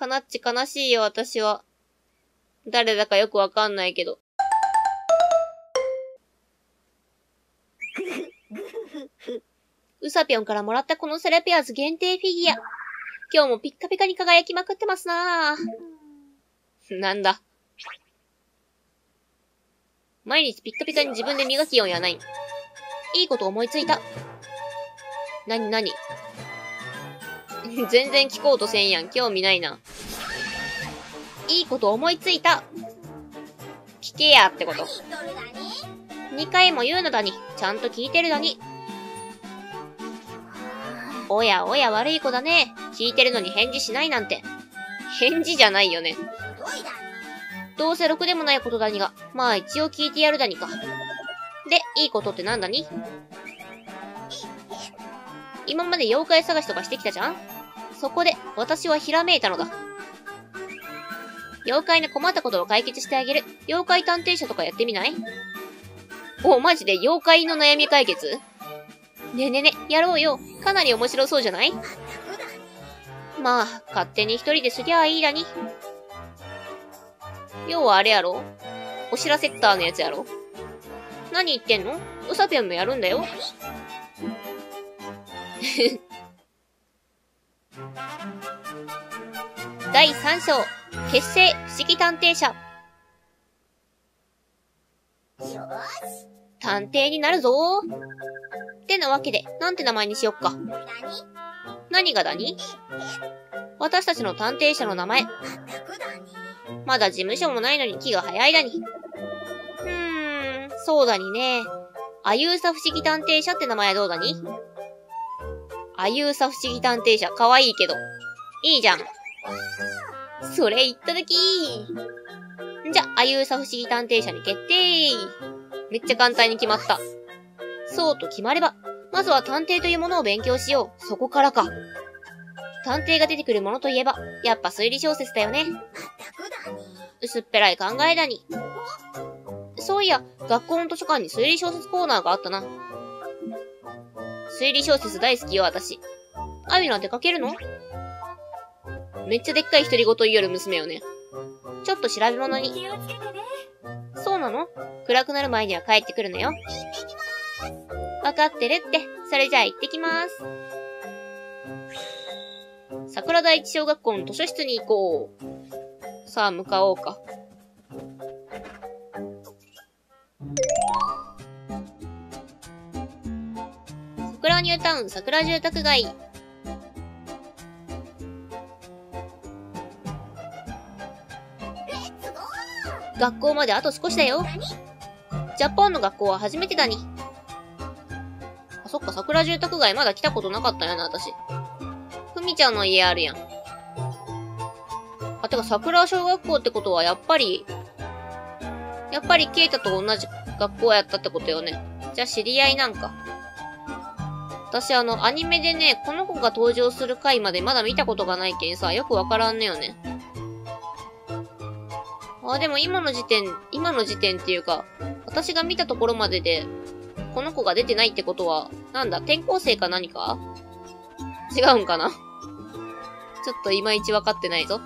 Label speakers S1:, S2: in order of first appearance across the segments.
S1: かなっち悲しいよ、私は。誰だかよくわかんないけど。ウサピョンからもらったこのセラピアーズ限定フィギュア。今日もピッカピカに輝きまくってますなぁ。なんだ。毎日ピッカピカに自分で磨きようやない。いいこと思いついた。なになに全然聞こうとせんやん。興味ないな。いいこと思いついた。聞けやってこと。2回も言うのだに。ちゃんと聞いてるだに。おやおや悪い子だね。聞いてるのに返事しないなんて。返事じゃないよね。どうせろくでもないことだにが、まあ一応聞いてやるだにか。で、いいことってなんだに？今まで妖怪探しとかしてきたじゃんそこで、私はひらめいたのだ。妖怪の困ったことを解決してあげる、妖怪探偵者とかやってみない？お、マジで？妖怪の悩み解決？ねえねえねえ、やろうよ。かなり面白そうじゃない？まあ、勝手に一人ですりゃあいいだに。要はあれやろ？おしらセッターのやつやろ？何言ってんの？ウサピョンもやるんだよ。第3章、結成不思議探偵者。探偵になるぞってなわけで、なんて名前にしよっか。何？がだに私たちの探偵者の名前。まだ事務所もないのに気が早いだに。うーん、そうだにね。あゆうさ不思議探偵者って名前どうだに？あゆうさ不思議探偵者、かわいいけど。いいじゃん。それ言っただきー。じゃ、あゆうさ不思議探偵者に決定めっちゃ簡単に決まった。そうと決まれば、まずは探偵というものを勉強しよう。そこからか。探偵が出てくるものといえば、やっぱ推理小説だよね。薄っぺらい考えだに。そういや、学校の図書館に推理小説コーナーがあったな。推理小説大好きよ、私。あゆなんて書けるの？めっちゃでっかい独り言言いよる娘よね。ちょっと調べ物に。そうなの？暗くなる前には帰ってくるのよ。わかってるって。それじゃあ行ってきます。桜第一小学校の図書室に行こう。さあ、向かおうか。桜ニュータウン桜住宅街。学校まであと少しだよ。ジャパンの学校は初めてだに。あ、そっか、桜住宅街まだ来たことなかったよな、私。ふみちゃんの家あるやん。あ、てか、桜小学校ってことは、やっぱり、やっぱりケイタと同じ学校やったってことよね。じゃあ、知り合いなんか。私、あの、アニメでね、この子が登場する回までまだ見たことがないけんさ、よくわからんねよね。あ、でも今の時点、今の時点っていうか、私が見たところまでで、この子が出てないってことは、なんだ、転校生か何か？違うんかな？ちょっといまいちわかってないぞ。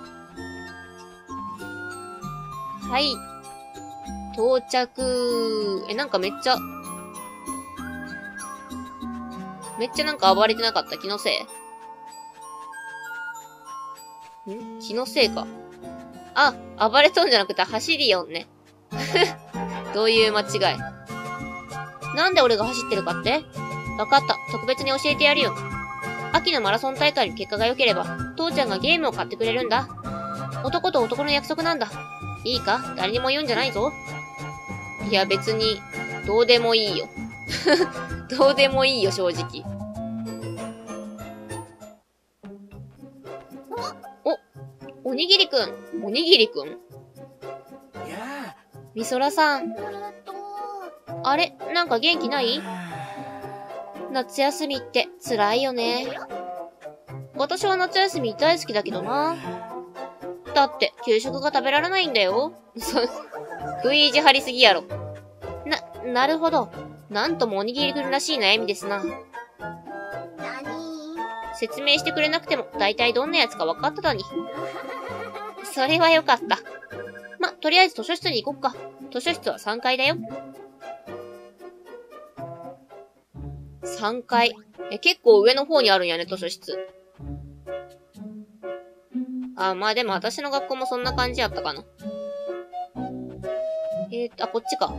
S1: はい。到着。え、なんかめっちゃ、めっちゃなんか暴れてなかった気のせい？ん気のせいか。あ、暴れとんじゃなくて走りよんね。どういう間違い？なんで俺が走ってるかって？わかった。特別に教えてやるよ。秋のマラソン大会の結果が良ければ、父ちゃんがゲームを買ってくれるんだ。男と男の約束なんだ。いいか？誰にも言うんじゃないぞ。いや別に、どうでもいいよ。どうでもいいよ、正直。お、おにぎりくん。おにぎりくん？みそらさん。あれ？なんか元気ない？夏休みって辛いよね。私は夏休み大好きだけどな。だって、給食が食べられないんだよ。そ、V 字張りすぎやろ。な、なるほど。なんともおにぎりくんらしい悩みですな。説明してくれなくても、だいたいどんなやつか分かっただに。それはよかった。ま、とりあえず図書室に行こっか。図書室は3階だよ。3階。え、結構上の方にあるんやね、図書室。あ、まあでも私の学校もそんな感じやったかな。えー、っと、あ、こっちか。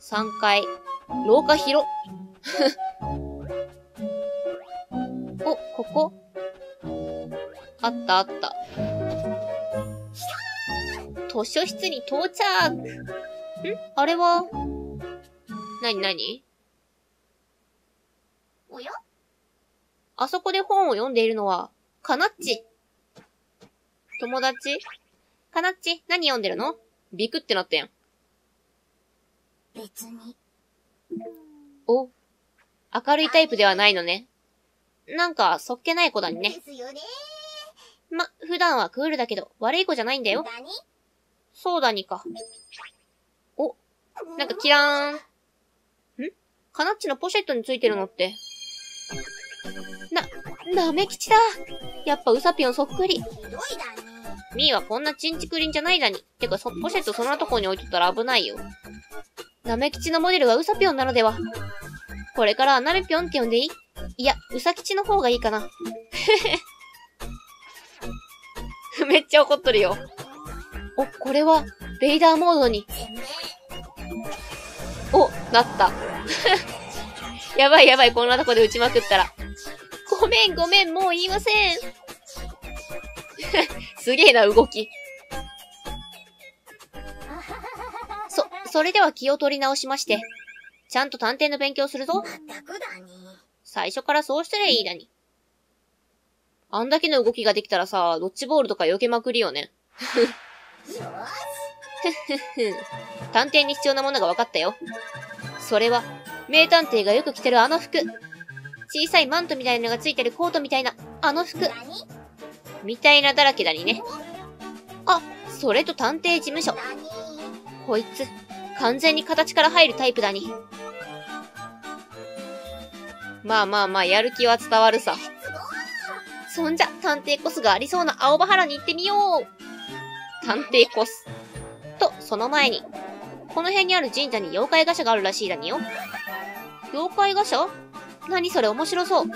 S1: 3階。廊下広。お、ここ？あったあった。図書室に到着ん？あれは？なになにおや？あそこで本を読んでいるのは、かなっち。友達？かなっち、何読んでるの？ビクってなったやん。別に。お、明るいタイプではないのね。なんか、そっけない子だにね。ま、普段はクールだけど、悪い子じゃないんだよ。そうだにか。お、なんかキラーン。ん？カナッチのポシェットについてるのって。な、なめ吉だ。やっぱウサピョンそっくり。ミーはこんなチンチクリンじゃないだに。てか、そ、ポシェットそんなとこに置いとったら危ないよ。なめ吉のモデルはウサピョンなのでは？これからはなめぴょんって呼んでいい？いや、うさ吉の方がいいかな。めっちゃ怒っとるよ。お、これは、ベイダーモードに。お、なった。やばいやばい、こんなとこで撃ちまくったら。ごめんごめん、もう言いません。すげえな、動き。そ、それでは気を取り直しまして、ちゃんと探偵の勉強するぞ。最初からそうしたらいいだに。あんだけの動きができたらさ、ドッジボールとか避けまくりよね。ふふふ。探偵に必要なものが分かったよ。それは、名探偵がよく着てるあの服。小さいマントみたいなのがついてるコートみたいな、あの服。みたいなだらけだにね。あ、それと探偵事務所。こいつ、完全に形から入るタイプだに。まあまあまあ、やる気は伝わるさ。そんじゃ、探偵コスがありそうな青葉原に行ってみよう探偵コス。と、その前に、この辺にある神社に妖怪ガシャがあるらしいだによ。妖怪ガシャ？何それ面白そう。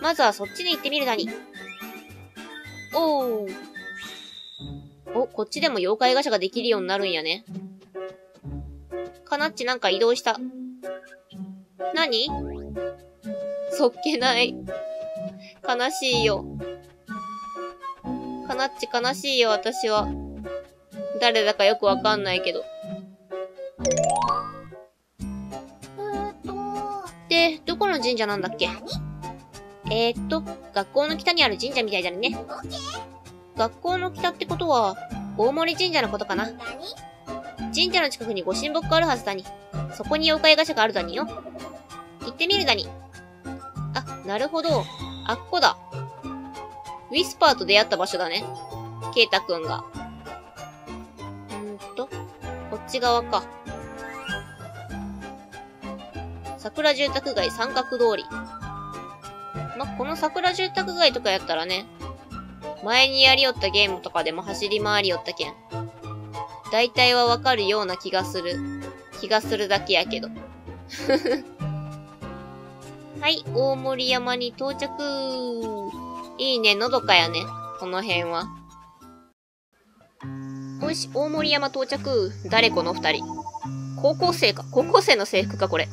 S1: まずはそっちに行ってみるだに。おー。お、こっちでも妖怪ガシャができるようになるんやね。かなっちなんか移動した。何？そっけない。悲しいよ。かなっち悲しいよ、私は。誰だかよくわかんないけど。で、どこの神社なんだっけ？えー、っと、学校の北にある神社みたいだね。学校の北ってことは、大森神社のことかな。神社の近くにご神木があるはずだに。そこに妖怪ガシャがあるだによ。行ってみるだに。あ、なるほど。あっこだ。ウィスパーと出会った場所だね。ケイタくんが。んーと、こっち側か。桜住宅街三角通り。ま、この桜住宅街とかやったらね、前にやりよったゲームとかでも走り回りよったけん。大体はわかるような気がする。気がするだけやけど。はい、大森山に到着。いいね、のどかやね。この辺は。よし、大森山到着。誰この二人。高校生か。高校生の制服か、これ。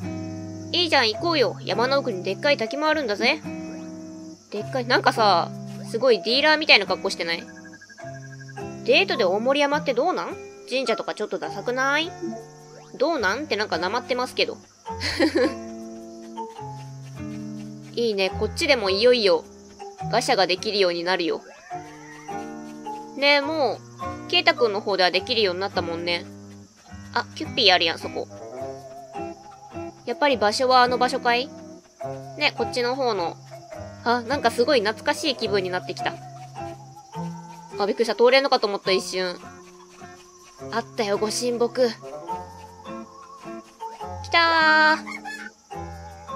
S1: いいじゃん、行こうよ。山の奥にでっかい滝もあるんだぜ。でっかい、なんかさ、すごいディーラーみたいな格好してない？デートで大森山ってどうなん？神社とかちょっとダサくない？どうなん？ってなんかなまってますけど。いいね。こっちでもいよいよ、ガシャができるようになるよ。ねえ、もう、ケイタくんの方ではできるようになったもんね。あ、キュッピーあるやん、そこ。やっぱり場所はあの場所かい？ね、こっちの方の。あ、なんかすごい懐かしい気分になってきた。あ、びっくりした。通れんのかと思った一瞬。あったよ、ご神木。来たー。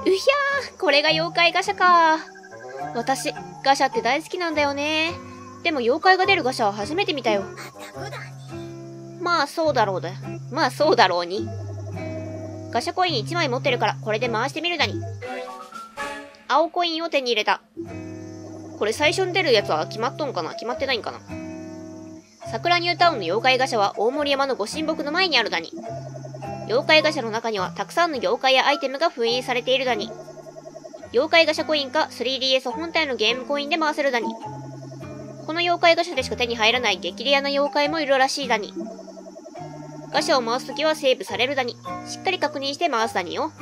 S1: うひゃーこれが妖怪ガシャか私、ガシャって大好きなんだよね。でも妖怪が出るガシャは初めて見たよ。まあそうだろうだ。まあそうだろうに。ガシャコイン1枚持ってるからこれで回してみるだに。青コインを手に入れた。これ最初に出るやつは決まっとんかな？決まってないんかな？桜ニュータウンの妖怪ガシャは大森山のご神木の前にあるだに。妖怪ガシャの中にはたくさんの妖怪やアイテムが封印されているだに。妖怪ガシャコインか 3DS 本体のゲームコインで回せるだに。この妖怪ガシャでしか手に入らない激レアな妖怪もいるらしいだに。ガシャを回すときはセーブされるだに。しっかり確認して回すだによ。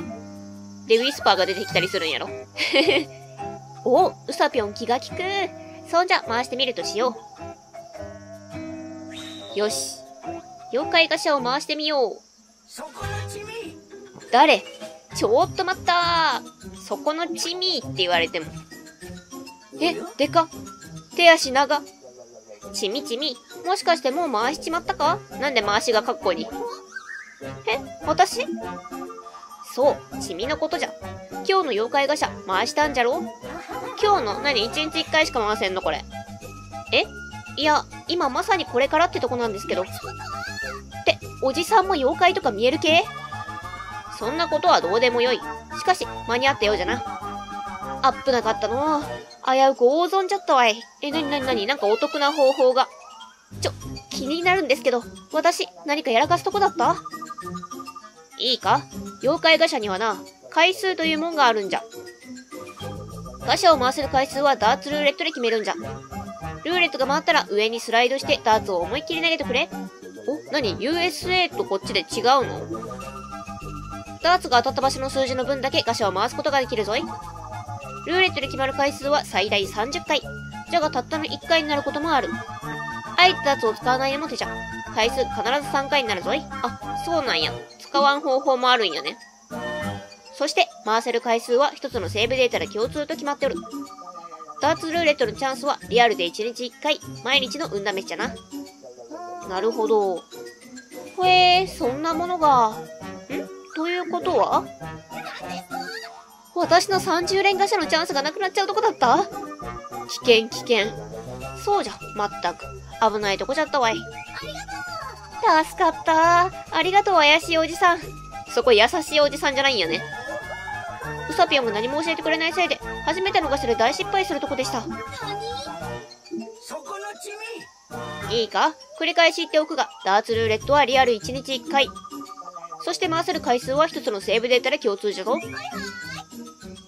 S1: で、ウィスパーが出てきたりするんやろ。おウサピョン気が利く。そんじゃ、回してみるとしよう。よし。妖怪ガシャを回してみよう。誰？ちょっと待ったそこのチミーって言われても。え、でか？手足長？ちみちみ、もしかしてもう回しちまったか？なんで回しがカッコに。え、私？そう、ちみのことじゃ。今日の妖怪ガシャ、回したんじゃろ？今日の何？一日一回しか回せんのこれ。え？いや、今まさにこれからってとこなんですけど。って、おじさんも妖怪とか見える系？そんなことはどうでもよい。しかし、間に合ったようじゃな。あっぶなかったの危うく大損じゃったわい。え、なになになに？なんかお得な方法が。ちょ、気になるんですけど、私、何かやらかすとこだった？いいか？妖怪ガシャにはな、回数というもんがあるんじゃ。ガシャを回せる回数はダーツルーレットで決めるんじゃ。ルーレットが回ったら上にスライドしてダーツを思いっきり投げてくれ。お、なに ?USA とこっちで違うの？ダーツが当たった場所の数字の分だけガシャを回すことができるぞい。ルーレットで決まる回数は最大30回。じゃがたったの1回になることもある。あえてダーツを使わないのも手じゃ。回数必ず3回になるぞい。あ、そうなんや。使わん方法もあるんやね。そして、回せる回数は1つのセーブデータで共通と決まっておる。ダーツルーレットのチャンスはリアルで1日1回、毎日の運試しじゃな。なるほど。へえ、そんなものが。ん？ということは？私の30連ガシャのチャンスがなくなっちゃうとこだった？危険危険。そうじゃ、まったく。危ないとこじゃったわい。ありがとう助かった。ありがとう、怪しいおじさん。そこ優しいおじさんじゃないんやね。ウサピョンが何も教えてくれないせいで、初めてのガシャで大失敗するとこでした。いいか？繰り返し言っておくが、ダーツルーレットはリアル1日1回。そして回せる回数は1つのセーブデータで共通じゃぞ。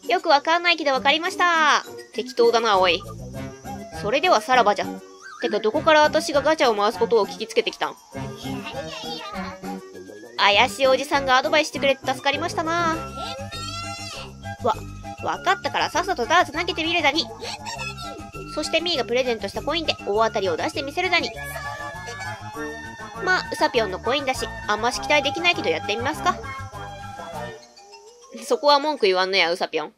S1: よくわかんないけどわかりました。適当だな、おい。それではさらばじゃ。てか、どこから私がガチャを回すことを聞きつけてきたん？怪しいおじさんがアドバイスしてくれて助かりましたな。わ、わかったからさっさとダーツ投げてみるだに。そしてミーがプレゼントしたコインで大当たりを出してみせるだに。まあ、ウサピョンのコインだし、あんまし期待できないけどやってみますか。そこは文句言わんのや、ウサピョン。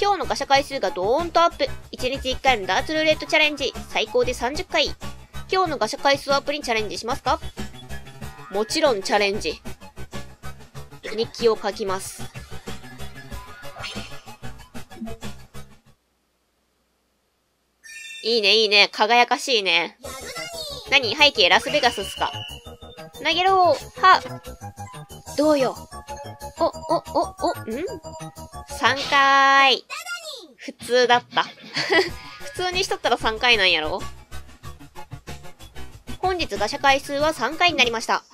S1: 今日のガシャ回数がドーンとアップ。1日1回のダーツルーレットチャレンジ。最高で30回。今日のガシャ回数アップにチャレンジしますか？もちろんチャレンジ。日記を書きます。いいね、いいね。輝かしいね。何？背景ラスベガスっすか？投げろはどうよお、お、お、お、ん ?3 回。普通だった。普通にしとったら3回なんやろ？本日ガシャ回数は3回になりました。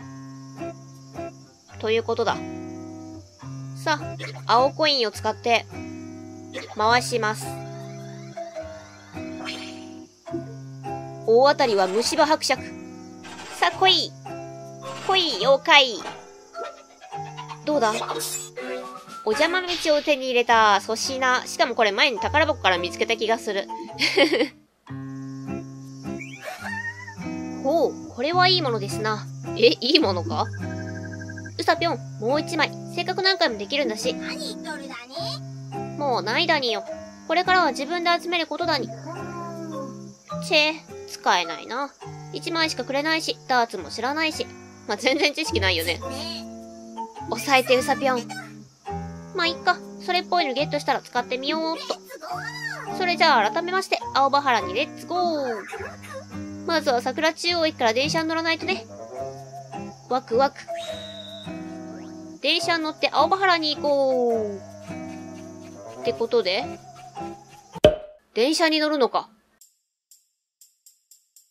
S1: ということだ。さあ、青コインを使って、回します。大当たりは虫歯伯爵。さあ、来い来い妖怪どうだ？お邪魔道を手に入れた粗品。しかもこれ前に宝箱から見つけた気がする。ほう、これはいいものですな。え、いいものか？うさぴょん、もう一枚。せっかく何回もできるんだし。何言っとるだにもうないだによ。これからは自分で集めることだに。チェ、使えないな。一枚しかくれないし、ダーツも知らないし。まあ、全然知識ないよね。抑えてうさぴょん。まあ、いっか。それっぽいのゲットしたら使ってみようっと。それじゃあ改めまして、青葉原にレッツゴーまずは桜中央駅から電車に乗らないとね。ワクワク。電車に乗って青葉原に行こう。ってことで、電車に乗るのか。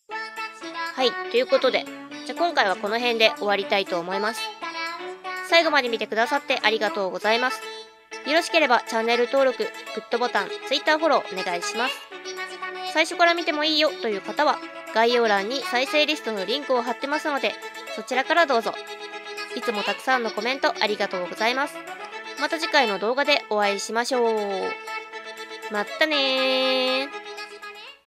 S1: はい、ということで、じゃあ今回はこの辺で終わりたいと思います。最後まで見てくださってありがとうございます。よろしければチャンネル登録、グッドボタン、Twitter フォローお願いします。最初から見てもいいよという方は、概要欄に再生リストのリンクを貼ってますので、そちらからどうぞ。いつもたくさんのコメントありがとうございます。また次回の動画でお会いしましょう。まったねー。